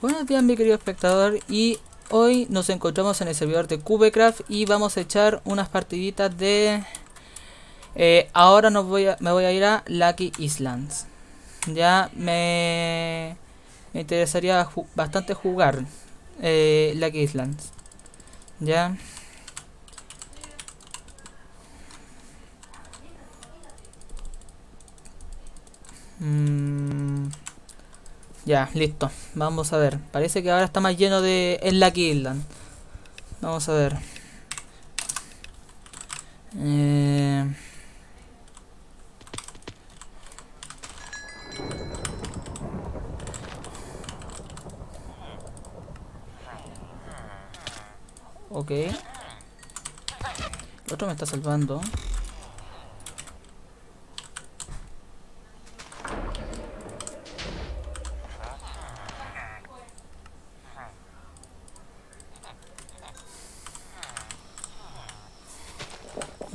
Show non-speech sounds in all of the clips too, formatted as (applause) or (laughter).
Buenos días mi querido espectador y hoy nos encontramos en el servidor de Cubecraft y vamos a echar unas partiditas de... Eh, ahora me voy a ir a Lucky Islands. Ya me, me interesaría bastante jugar eh, Lucky Islands. Ya. Mmm... Ya, listo. Vamos a ver. Parece que ahora está más lleno de... En Lucky Island. Vamos a ver. Eh... Ok. El otro me está salvando.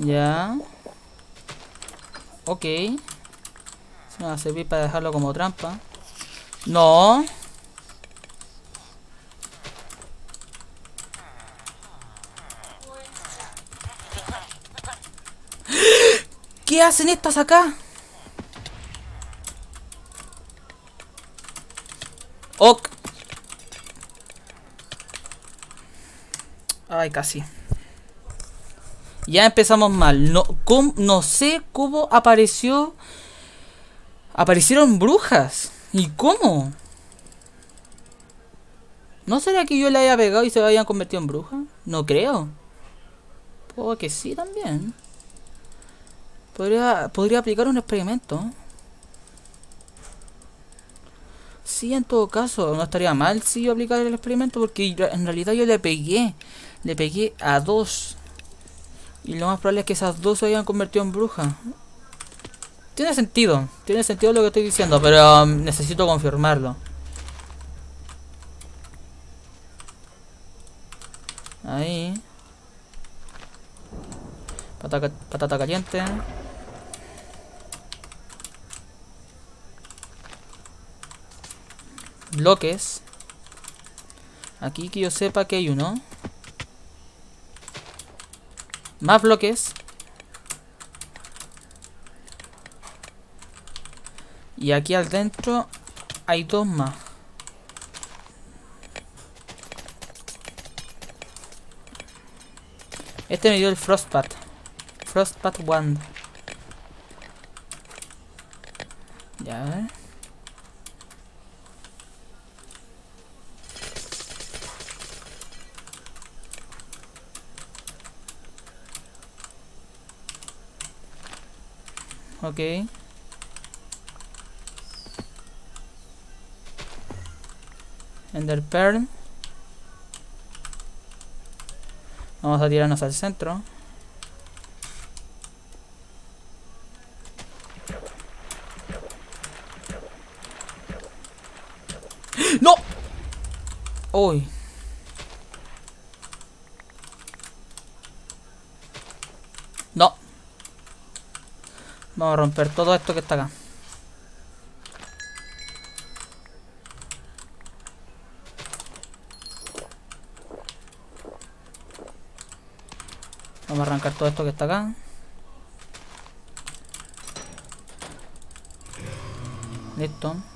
Ya. Ok. Se va a servir para dejarlo como trampa. No. ¿Qué hacen estas acá? Ok. Ay, casi. Ya empezamos mal. No, no sé cómo apareció. Aparecieron brujas. ¿Y cómo? ¿No será que yo le haya pegado y se hayan convertido en bruja? No creo. Puedo que sí también. Podría, podría aplicar un experimento. Sí, en todo caso, no estaría mal si yo aplicara el experimento porque en realidad yo le pegué. Le pegué a dos y lo más probable es que esas dos se hayan convertido en brujas. Tiene sentido, tiene sentido lo que estoy diciendo, pero um, necesito confirmarlo. Ahí. Patata, patata caliente. Bloques. Aquí que yo sepa que hay uno. Más bloques. Y aquí al dentro hay dos más. Este me dio el Frostpat. Frostpat One. Ya, a. Ok. Ender Pearl. Vamos a tirarnos al centro. ¡No! ¡Uy! No. Vamos a romper todo esto que está acá. Vamos a arrancar todo esto que está acá. Listo.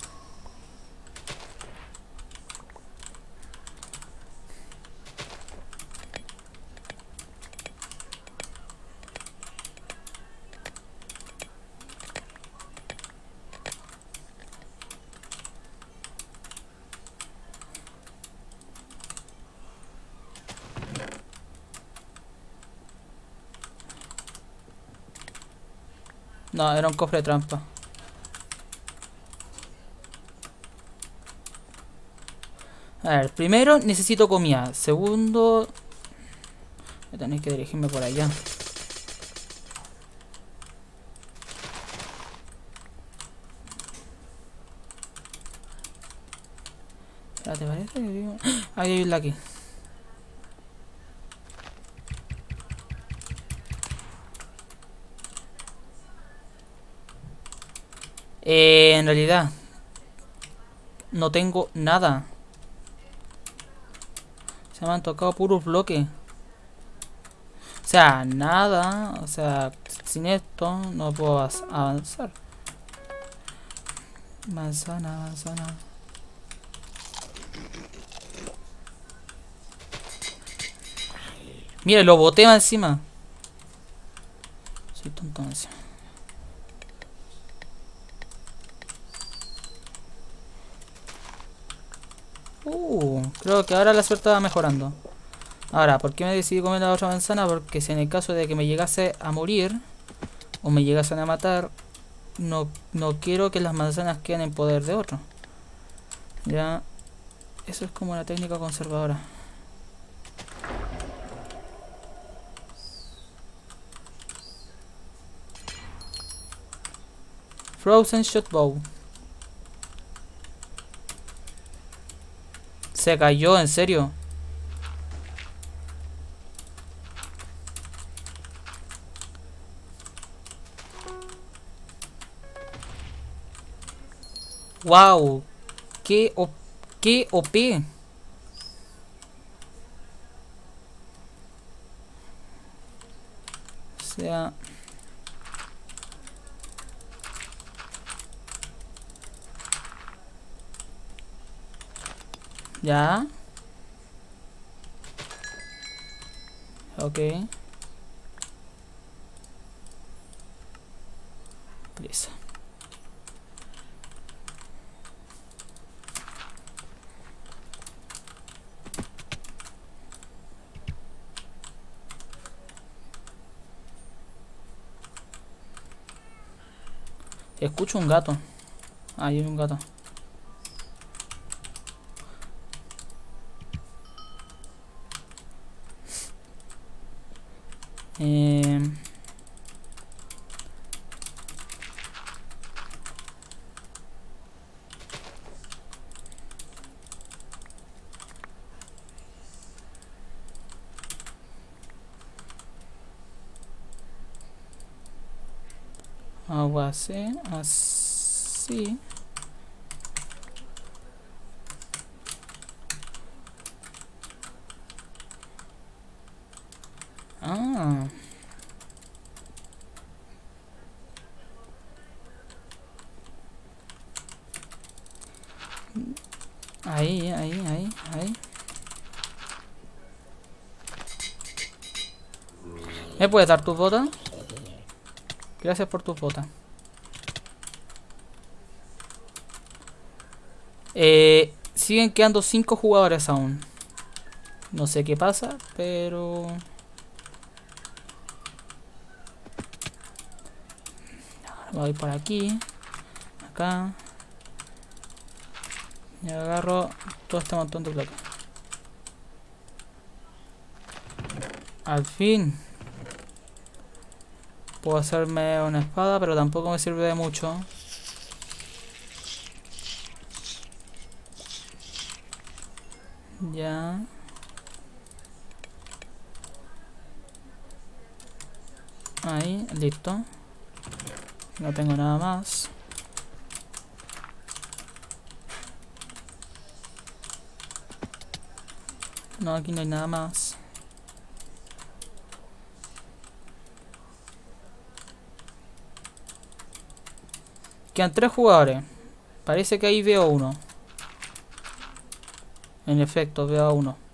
No, era un cofre de trampa. A ver, primero necesito comida. Segundo... Tenéis que dirigirme por allá. Espérate, parece que... Ahí hay un lucky. Eh, en realidad, no tengo nada. Se me han tocado puros bloques. O sea, nada. O sea, sin esto no puedo avanzar. Manzana, manzana. Mira, lo boté encima. Soy tonto encima. Uh, creo que ahora la suerte va mejorando. Ahora, ¿por qué me decidí comer la otra manzana? Porque si en el caso de que me llegase a morir o me llegasen a matar, no, no quiero que las manzanas queden en poder de otro. Ya, eso es como una técnica conservadora. Frozen Shot Bow. Se cayó, en serio. Wow, qué, o qué OP. O sea, Ya. Ok. Prisa. Escucho un gato. Ahí hay un gato. Eh, así, así. Ah. Ahí, ahí, ahí, ahí. ¿Me puedes dar tus botas? Gracias por tus botas. Eh, siguen quedando 5 jugadores aún. No sé qué pasa, pero... Voy por aquí. Acá. Y agarro todo este montón de plata. Al fin. Puedo hacerme una espada, pero tampoco me sirve de mucho. Ya. Ahí, listo. No tengo nada más. No, aquí no hay nada más. Quedan tres jugadores. Parece que ahí veo uno. En efecto, veo a uno.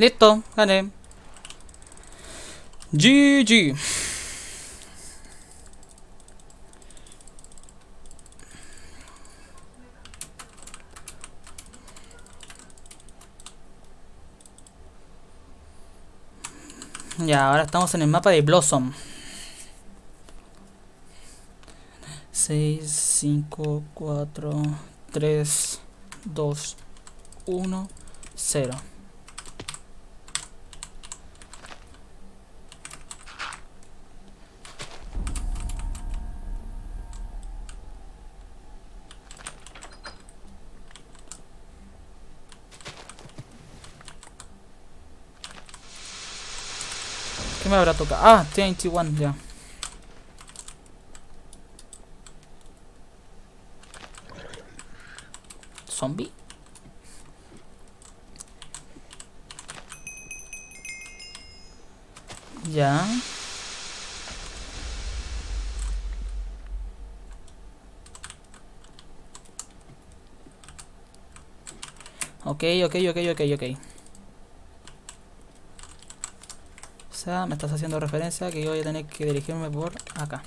Listo, gané. GG. Ya, ahora estamos en el mapa de Blossom. 6, 5, 4, 3, 2, 1, 0. Me habrá tocado? Ah, 21 ya. ¿Zombie? Ya. Ok, ok, ok, ok, ok. O sea, me estás haciendo referencia que yo voy a tener que dirigirme por acá.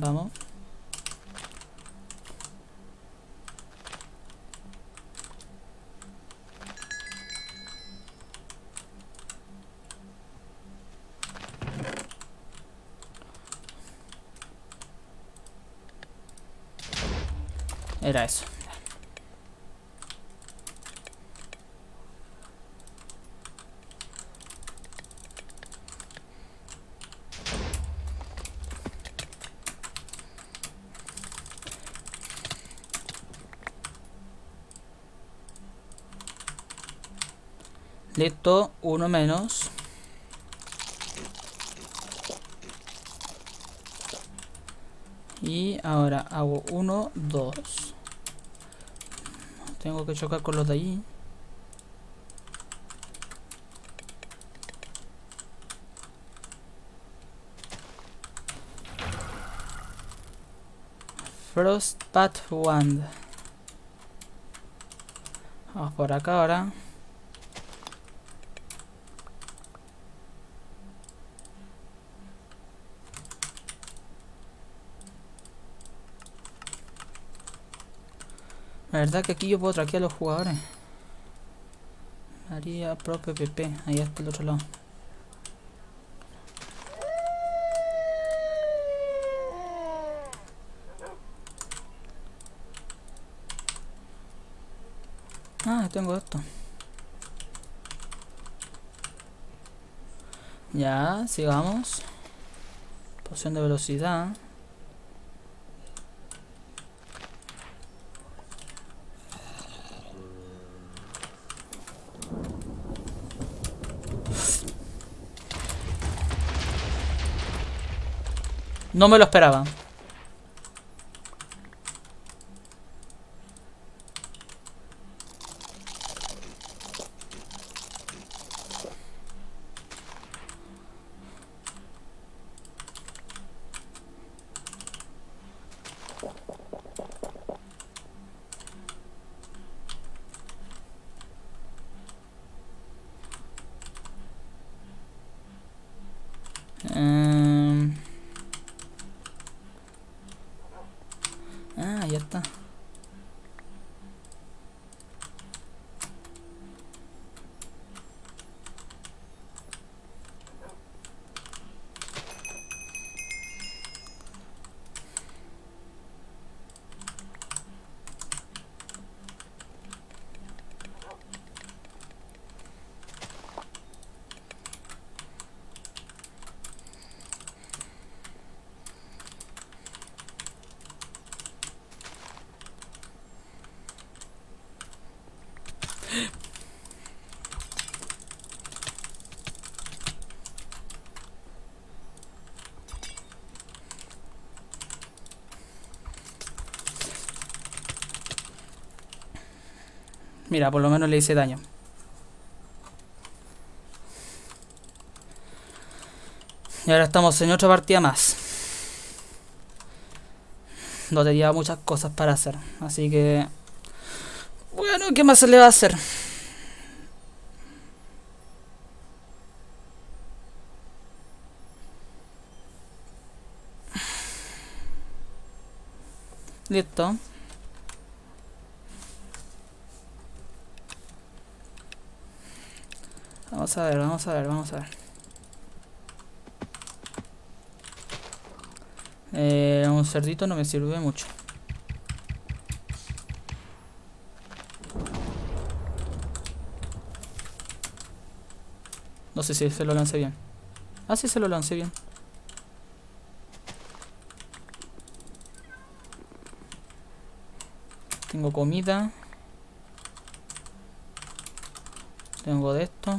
Vamos. Era eso. Listo, uno menos. Y ahora hago uno, dos. Tengo que chocar con los de allí. Frostpat Wand. Vamos por acá ahora. La verdad que aquí yo puedo traquear a los jugadores. María Pro PPP, ahí está el otro lado. Ah, tengo esto. Ya, sigamos. Poción de velocidad. No me lo esperaba. Em. Ah, Mira, por lo menos le hice daño. Y ahora estamos en otra partida más. Donde lleva muchas cosas para hacer. Así que... Bueno, ¿qué más se le va a hacer? Listo. Vamos a ver, vamos a ver, vamos a ver. Eh, un cerdito no me sirve mucho. No sé si se lo lancé bien. Ah, sí se lo lancé bien. Tengo comida. Tengo de esto.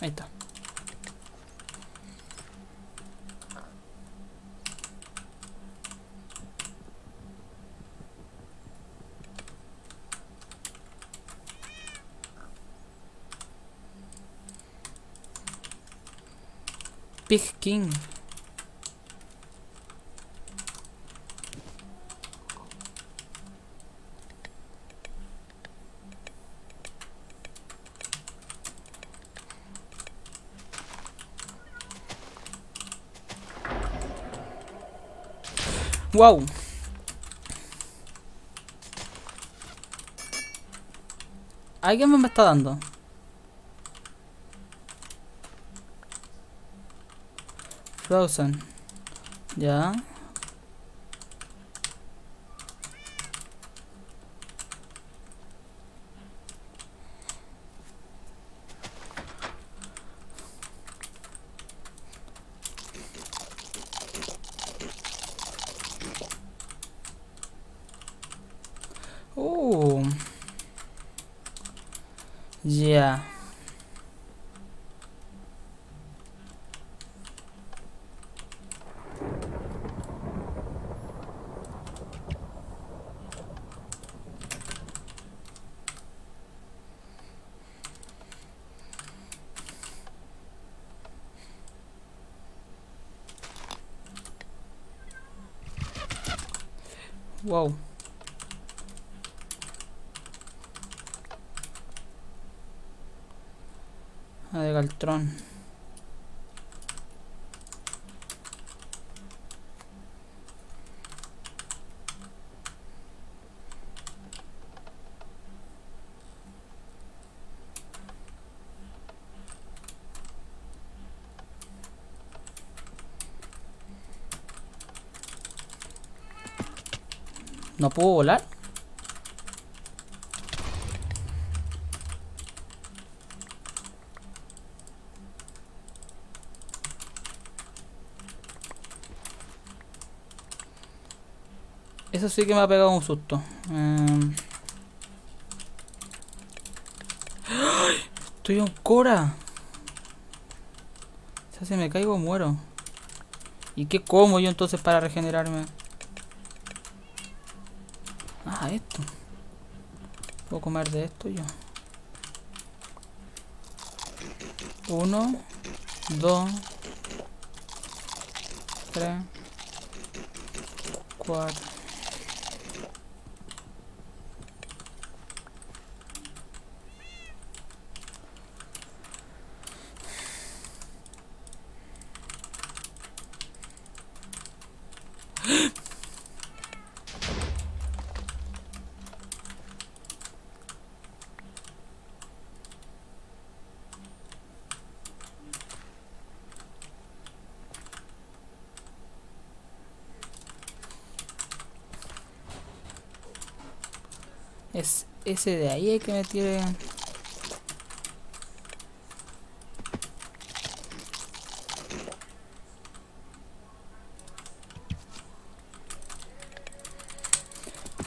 Ahí está. Pig King. Wow. ¿Alguien me está dando? Frozen. Ya. Uh. Ya. Wow. Ah, de Galtrón. ¿No puedo volar? Eso sí que me ha pegado un susto. Em. Estoy en Cora. O sea, si me caigo muero. ¿Y qué como yo entonces para regenerarme? Ah, esto. Puedo comer de esto yo. Uno, dos, tres, cuatro. Es ese de ahí que me tiene...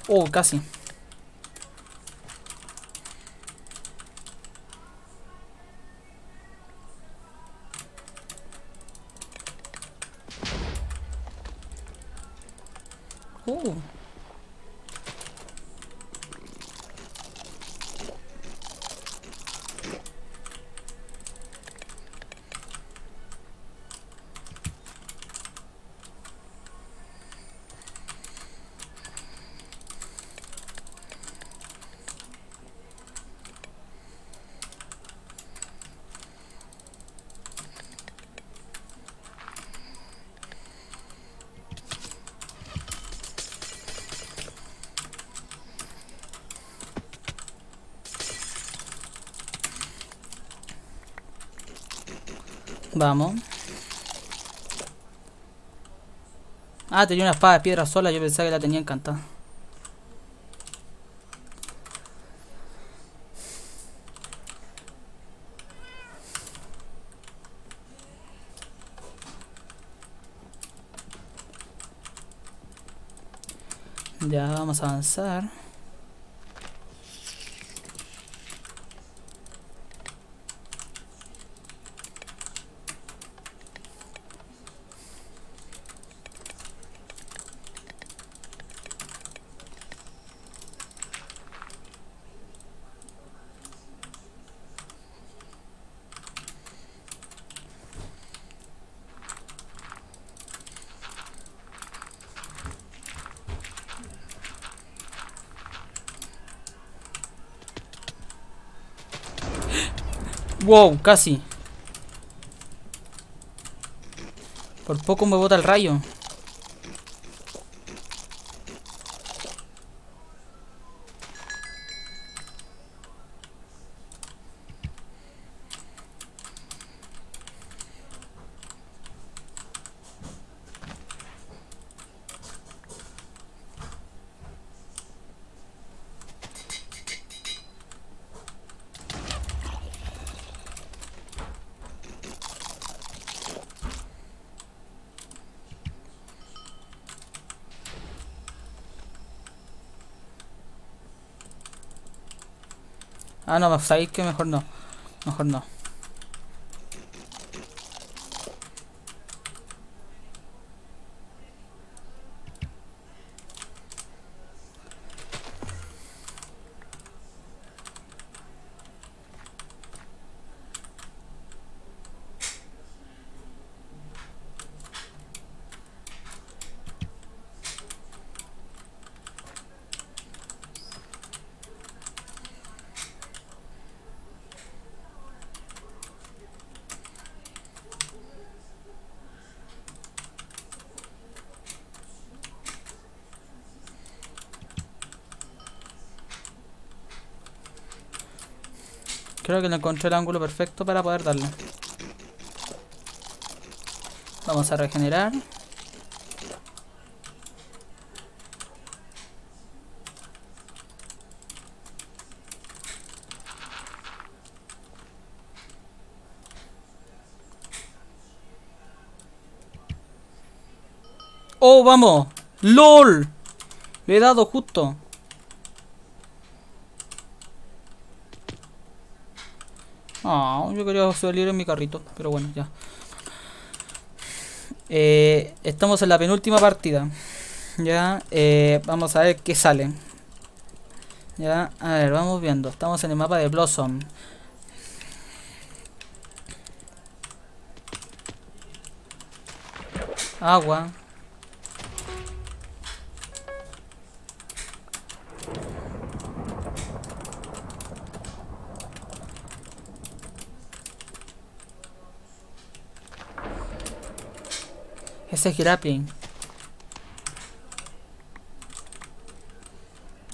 Oh, casi. Oh. Vamos. Ah, tenía una espada de piedra sola, yo pensaba que la tenía encantada. Ya vamos a avanzar. Wow, casi. Por poco me bota el rayo. Ah, no, sabéis que mejor no. Mejor no. Creo que le encontré el ángulo perfecto para poder darle. Vamos a regenerar. ¡Oh, vamos! ¡LOL! Le he dado justo. Ah, yo quería salir en mi carrito, pero bueno, ya. Eh, estamos en la penúltima partida. Ya, eh, vamos a ver qué sale. Ya, a ver, vamos viendo. Estamos en el mapa de Blossom. Agua. Ese es grappling.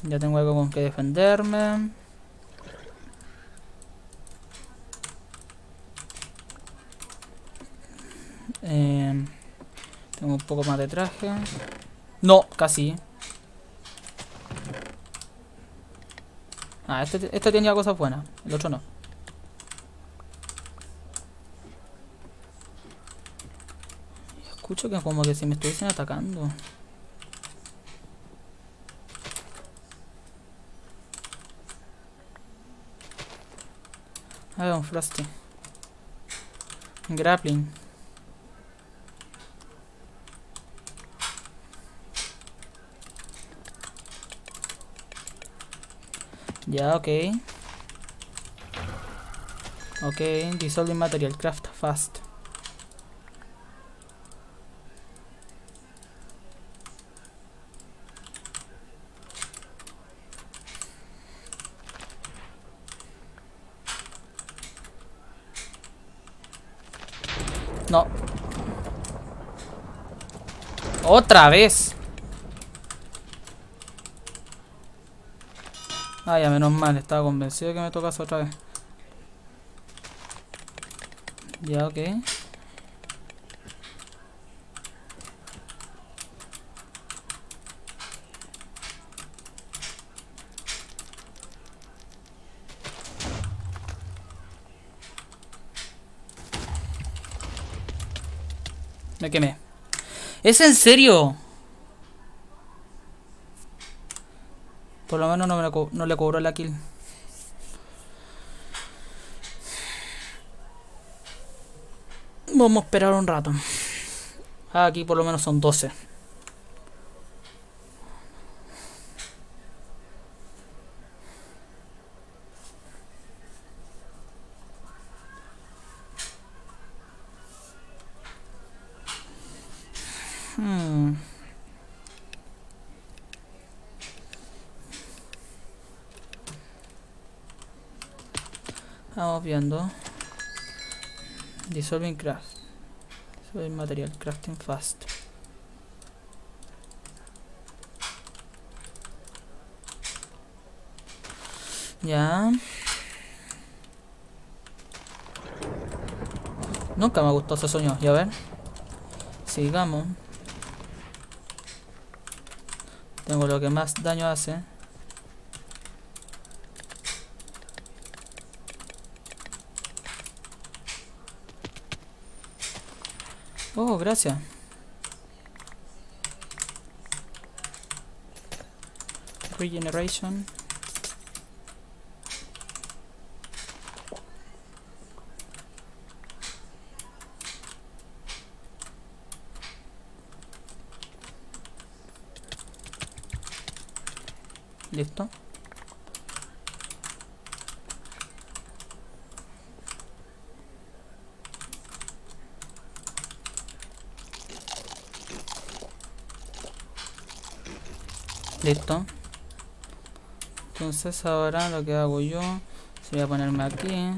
Ya tengo algo con que defenderme. Eh, tengo un poco más de traje. No, casi. Ah, este, este tenía cosas buenas. El otro no. Escucho que como que si me estuviesen atacando. Ah, un Frosty. Grappling. Ya, ok. Ok, dissolving material, craft fast. ¡Otra vez! Ah, ya, menos mal, estaba convencido de que me tocas otra vez. Ya, ok. Me quemé. ¿Es en serio? Por lo menos no, me le cobró la kill. Vamos a esperar un rato. Aquí por lo menos son 12. Hmm. Vamos viendo. Dissolving craft. Dissolving material. Crafting fast. Ya. Nunca me gustó ese sueño. Ya ver. Sigamos. Tengo lo que más daño hace. Oh, gracias. Regeneration. Listo. Listo. Entonces ahora lo que hago yo sería ponerme aquí.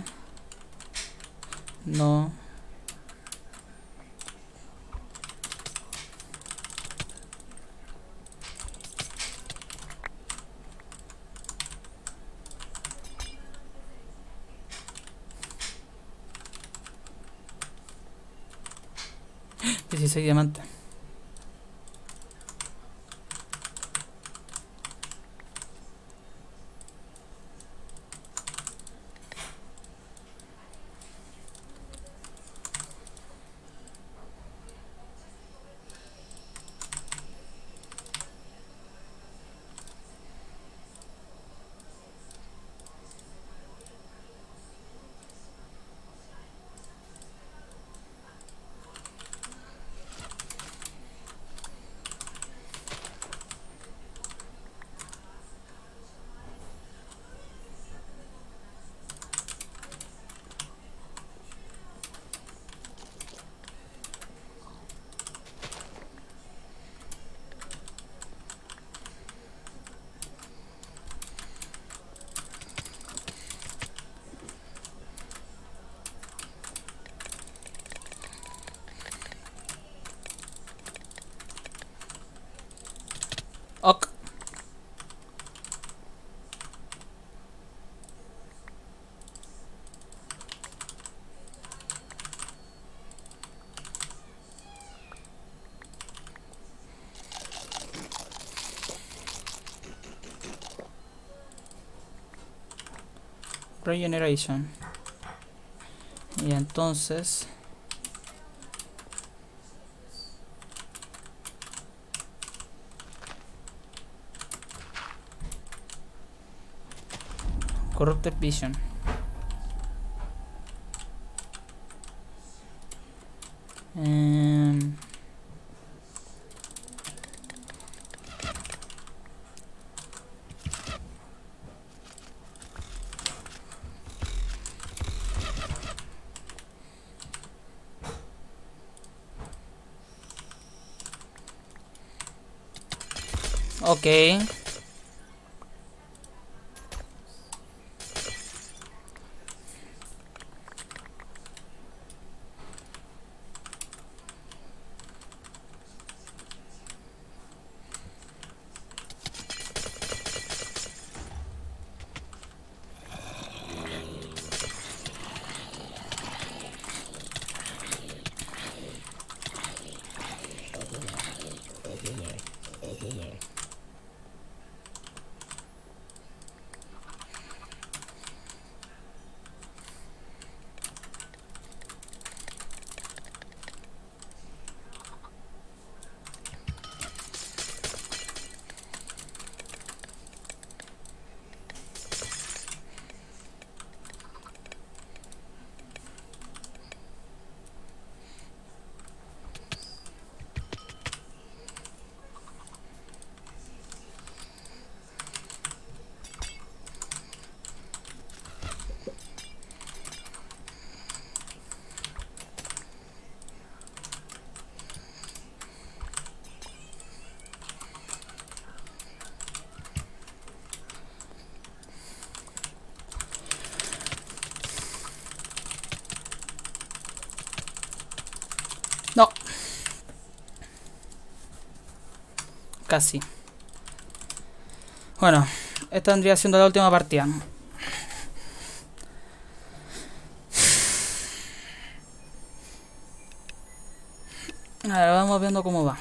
No. (gasps) Dieciséis diamantes. Ok. Regeneration. Y entonces... Corrupted Vision. Okay. Casi. Bueno, esta vendría siendo la última partida. A ver, vamos viendo cómo va.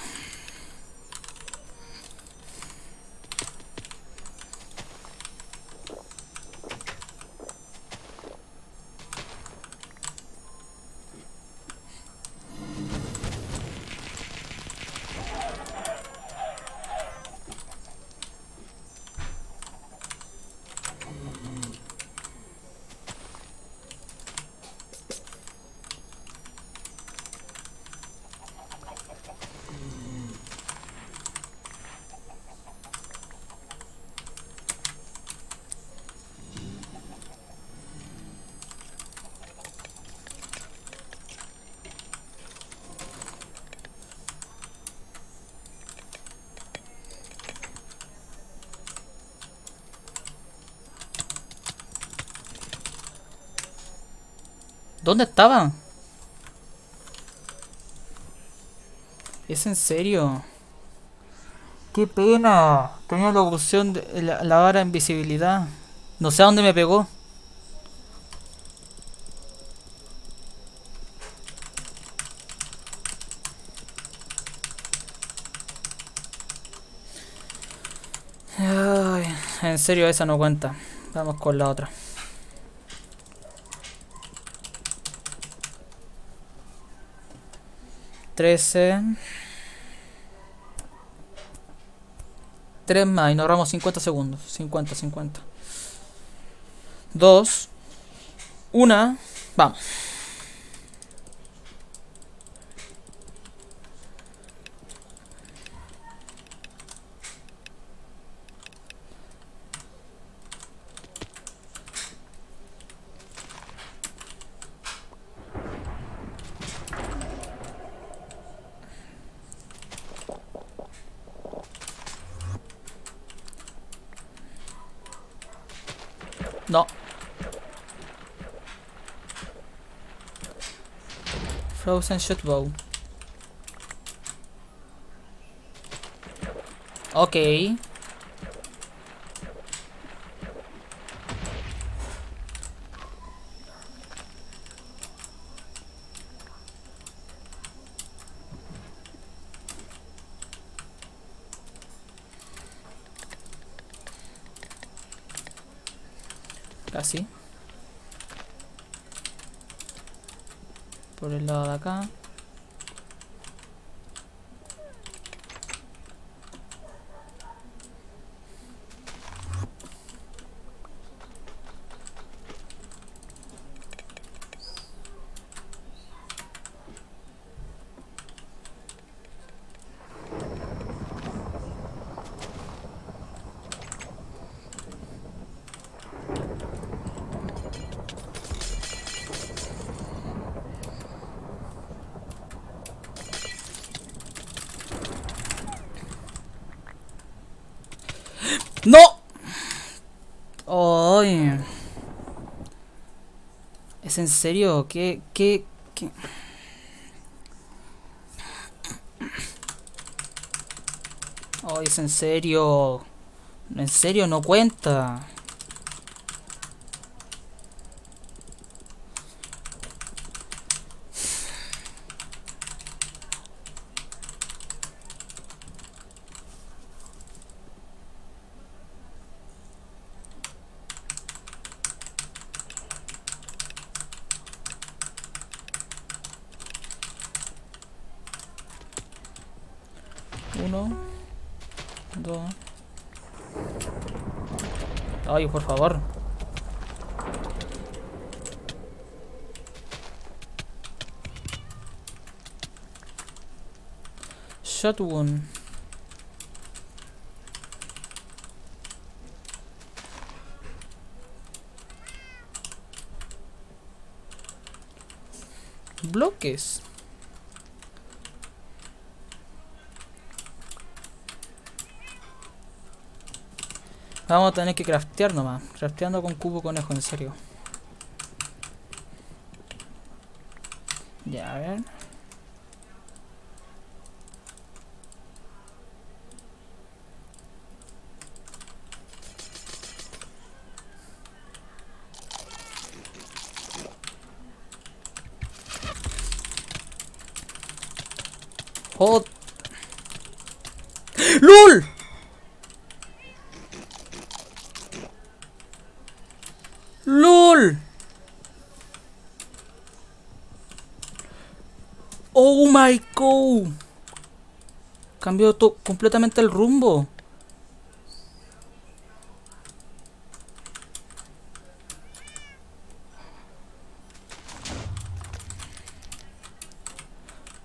¿Dónde estaban? ¿Es en serio? ¡Qué pena! Tenía la opción de la, la vara invisibilidad. No sé a dónde me pegó. Ay, en serio, esa no cuenta. Vamos con la otra. Trece. Tres más y nos ahorramos 50 segundos. 50, 50. Dos. Una. Vamos. No. Frozen Shot Bow. Ok. En serio? ¿Qué? ¿Qué? ¿Qué? ¡Ay, es en serio! ¿En serio no cuenta? Uno, dos. Ay, por favor. Shotgun. Bloques. Vamos a tener que craftear nomás. Crafteando con cubo conejo, en serio. Ya, a ver. My god! Cambió completamente el rumbo.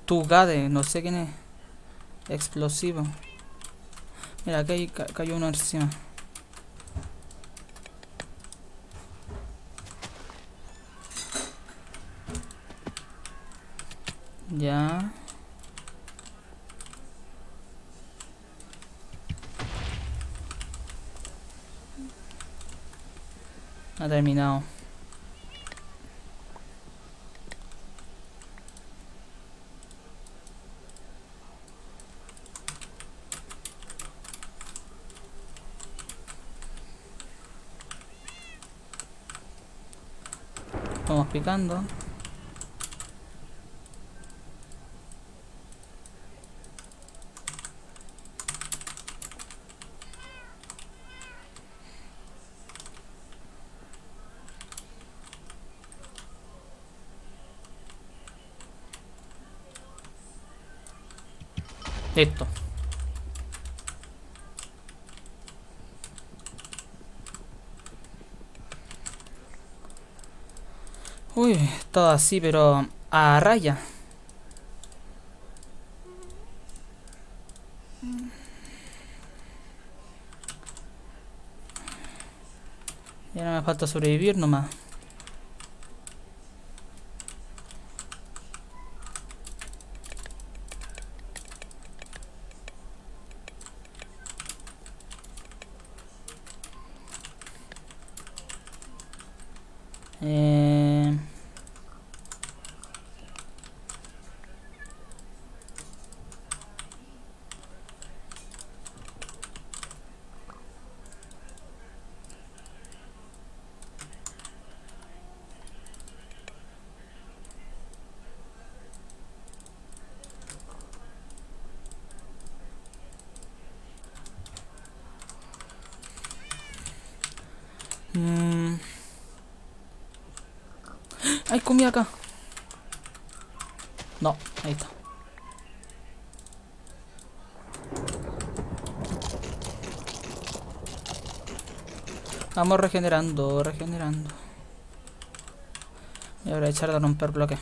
Tugade, no sé quién es. Explosivo. Mira, aquí cayó una encima. Ya. Ha terminado. Vamos picando. Uy, todo así, pero a raya. Ya no me falta sobrevivir nomás. Eh... Mm. ¡Hay comida acá! No, ahí está. Vamos regenerando, regenerando. Y ahora echar de romper bloque.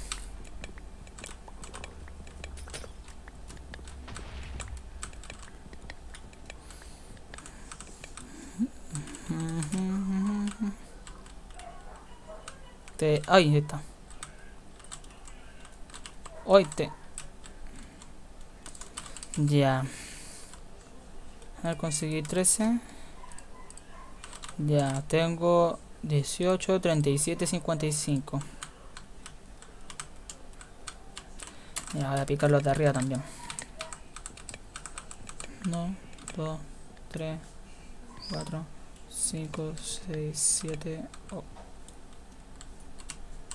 Ahí está. Oite. Ya. A ver, conseguí 13. Ya, tengo 18, 37, 55. Ya, voy a picar los de arriba también. 1, 2, 3, 4, 5, 6, 7,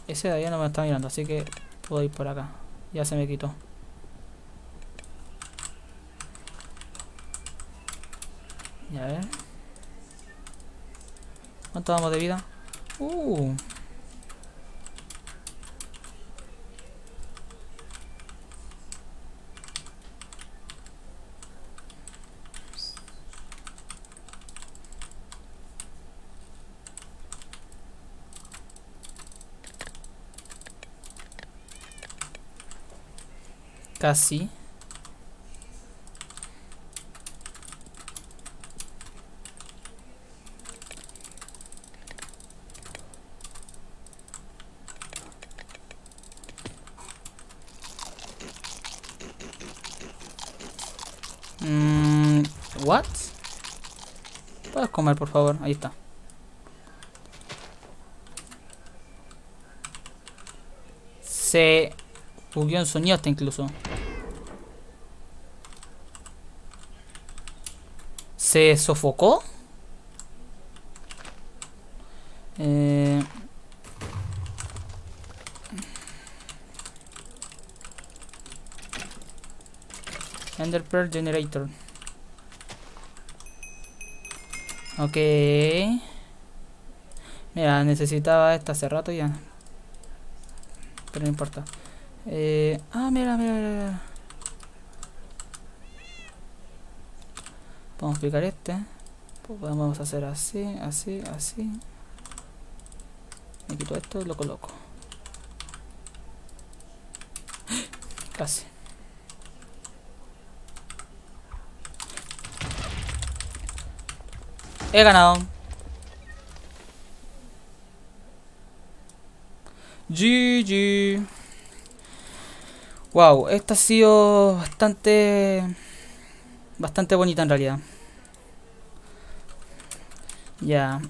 Ese de allá no me está mirando, así que puedo ir por acá. Ya se me quitó. Y a ver. ¿Cuánto damos de vida? Uh. Casi. Mm, what? Puedes comer, por favor. Ahí está. Se bugueó en sonido hasta incluso. ¿Se sofocó? Eh... Ender Pearl Generator. Ok. Mira, necesitaba esta hace rato ya. Pero no importa. Eh, ah, mira, mira, mira. A explicar este. Pues vamos a hacer así, así, así. Me quito esto y lo coloco. (gasps) Casi. He ganado. GG. Wow, esta ha sido bastante bastante bonita en realidad. Ya.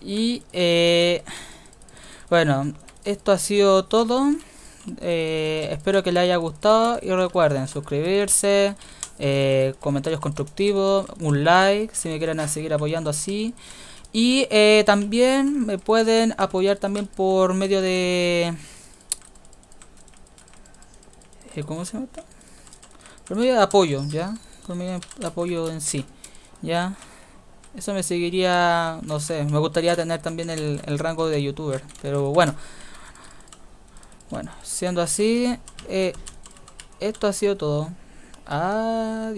Y eh, bueno, esto ha sido todo. Eh, espero que les haya gustado y recuerden suscribirse, eh, comentarios constructivos, un like si me quieren seguir apoyando así. Y eh, también me pueden apoyar también por medio de... ¿Cómo se llama? Por medio de apoyo, ¿ya? Medio de apoyo en sí, ¿ya? Eso me seguiría, no sé, me gustaría tener también el, el rango de youtuber. Pero bueno. Bueno, siendo así, eh, esto ha sido todo. Adiós.